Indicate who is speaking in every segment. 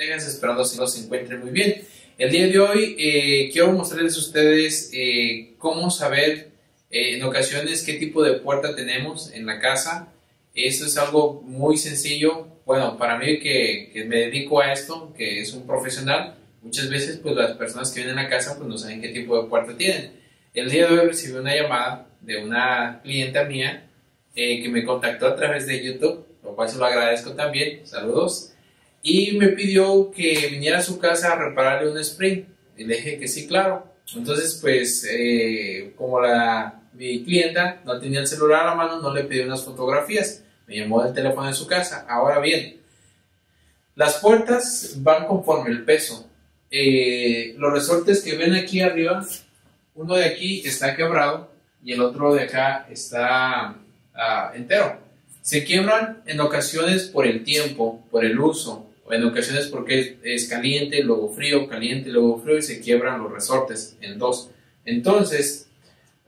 Speaker 1: Dejas esperando si los encuentren muy bien. El día de hoy eh, quiero mostrarles a ustedes eh, cómo saber eh, en ocasiones qué tipo de puerta tenemos en la casa. Eso es algo muy sencillo. Bueno, para mí que, que me dedico a esto, que es un profesional, muchas veces pues las personas que vienen a la casa pues no saben qué tipo de puerta tienen. El día de hoy recibí una llamada de una clienta mía que me contactó a través de YouTube, lo cual se lo agradezco también. Saludos y me pidió que viniera a su casa a repararle un spring. Le dije que sí, claro. Entonces, pues, eh, como la, mi clienta no tenía el celular a la mano, no le pidió unas fotografías. Me llamó del teléfono de su casa. Ahora bien, las puertas van conforme el peso. Eh, los resortes que ven aquí arriba, uno de aquí está quebrado y el otro de acá está ah, entero. Se quiebran en ocasiones por el tiempo, por el uso, en ocasiones porque es, caliente, luego frío, caliente, luego frío y se quiebran los resortes en dos. Entonces,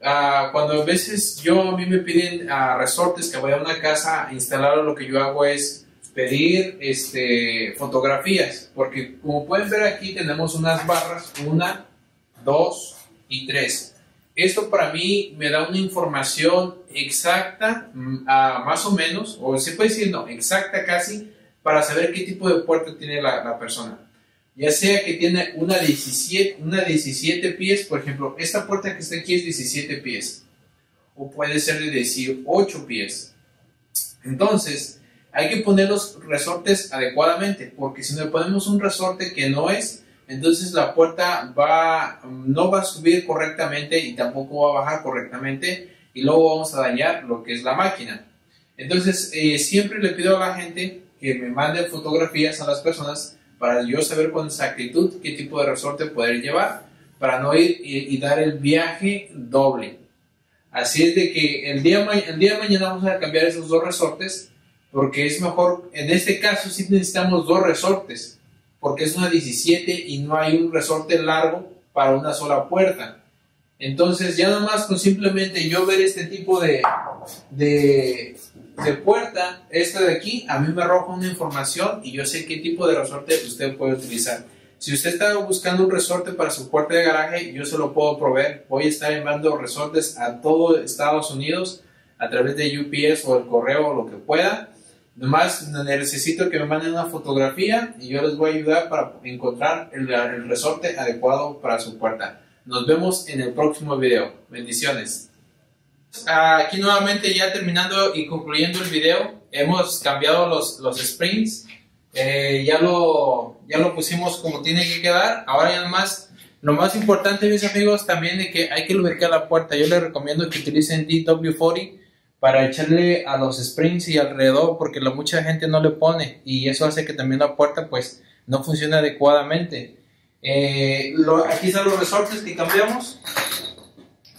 Speaker 1: uh, cuando a veces yo a mí me piden uh, resortes que vaya a una casa a instalarlo, lo que yo hago es pedir este, fotografías, porque como pueden ver aquí tenemos unas barras, una, dos y tres. Esto para mí me da una información exacta, uh, más o menos, o se puede decir no, exacta casi, para saber qué tipo de puerta tiene la, persona. Ya sea que tiene una 17, una 17 pies, por ejemplo, esta puerta que está aquí es 17 pies. O puede ser de 18 pies. Entonces, hay que poner los resortes adecuadamente, porque si no ponemos un resorte que no es, entonces la puerta va, no va a subir correctamente y tampoco va a bajar correctamente y luego vamos a dañar lo que es la máquina. Entonces, eh, siempre le pido a la gente que me manden fotografías a las personas para yo saber con exactitud qué tipo de resorte poder llevar para no ir y, dar el viaje doble. Así es de que el día, el día de mañana vamos a cambiar esos dos resortes porque es mejor, en este caso sí necesitamos dos resortes porque es una 17 y no hay un resorte largo para una sola puerta. Entonces ya nada más con simplemente yo ver este tipo de, de, de puerta, esta de aquí, a mí me arroja una información y yo sé qué tipo de resorte usted puede utilizar. Si usted está buscando un resorte para su puerta de garaje, yo se lo puedo proveer. Voy a estar enviando resortes a todo Estados Unidos a través de UPS o el correo o lo que pueda. Nomás necesito que me manden una fotografía y yo les voy a ayudar para encontrar el, el resorte adecuado para su puerta. Nos vemos en el próximo video. Bendiciones. Aquí nuevamente ya terminando y concluyendo el video, hemos cambiado los, los springs, eh, ya, lo, ya lo pusimos como tiene que quedar, ahora ya lo más importante mis amigos también es que hay que lubricar la puerta, yo les recomiendo que utilicen DW40 para echarle a los springs y alrededor porque mucha gente no le pone y eso hace que también la puerta pues no funcione adecuadamente. Eh, aquí están los resortes que cambiamos.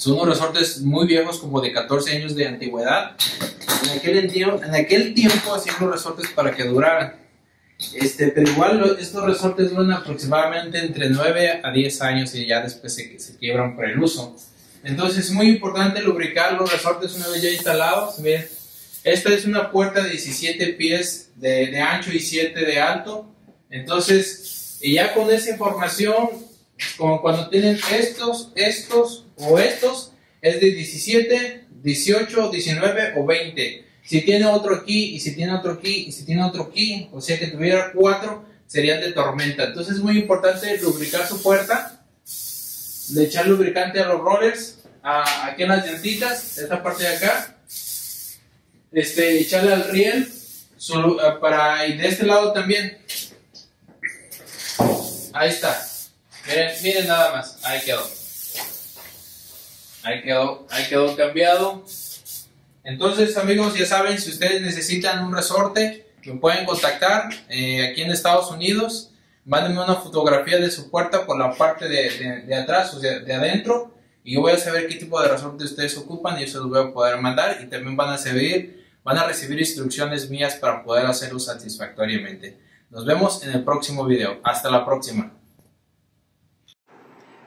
Speaker 1: Son unos resortes muy viejos, como de 14 años de antigüedad. En aquel, en aquel tiempo hacían los resortes para que duraran. Este, pero igual estos resortes duran aproximadamente entre 9 a 10 años y ya después se, se quiebran por el uso. Entonces es muy importante lubricar los resortes una vez ya instalados. Miren, esta es una puerta de 17 pies de, de ancho y 7 de alto. Entonces, y ya con esa información, como cuando tienen estos, estos o estos es de 17, 18, 19 o 20. Si tiene otro aquí y si tiene otro aquí y si tiene otro aquí, o sea que tuviera cuatro, serían de tormenta. Entonces es muy importante lubricar su puerta, de echar lubricante a los rollers, aquí en las llantitas, esta parte de acá, este, echarle al riel, para, y de este lado también. Ahí está. Miren, miren nada más, ahí quedó. Ahí quedó, ahí quedó cambiado. Entonces, amigos, ya saben, si ustedes necesitan un resorte, me pueden contactar eh, aquí en Estados Unidos. Mándenme una fotografía de su puerta por la parte de, atrás, o sea, de adentro. Y yo voy a saber qué tipo de resorte ustedes ocupan y eso los voy a poder mandar. Y también van a recibir, van a recibir instrucciones mías para poder hacerlo satisfactoriamente. Nos vemos en el próximo video. Hasta la próxima.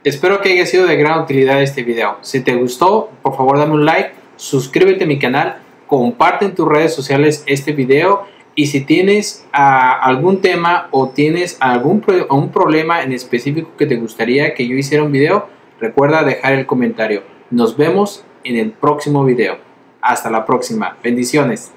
Speaker 1: Espero que haya sido de gran utilidad este video. Si te gustó, por favor dame un like, suscríbete a mi canal, comparte en tus redes sociales este video Y si tienes ah, algún tema o tienes algún un problema en específico que te gustaría que yo hiciera un video, recuerda dejar el comentario. Nos vemos en el próximo video. Hasta la próxima. Bendiciones.